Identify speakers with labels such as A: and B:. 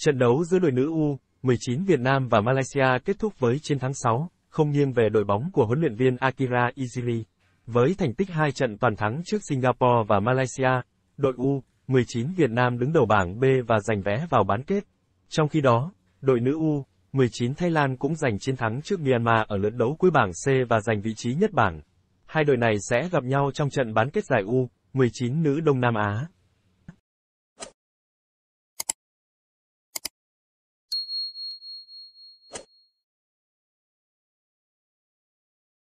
A: Trận đấu giữa đội nữ U19 Việt Nam và Malaysia kết thúc với chiến thắng 6, không nghiêng về đội bóng của huấn luyện viên Akira Iziri. Với thành tích hai trận toàn thắng trước Singapore và Malaysia, đội U19 Việt Nam đứng đầu bảng B và giành vé vào bán kết. Trong khi đó, đội nữ U19 Thái Lan cũng giành chiến thắng trước Myanmar ở lượt đấu cuối bảng C và giành vị trí nhất bảng. Hai đội này sẽ gặp nhau trong trận bán kết giải U19 nữ Đông Nam Á.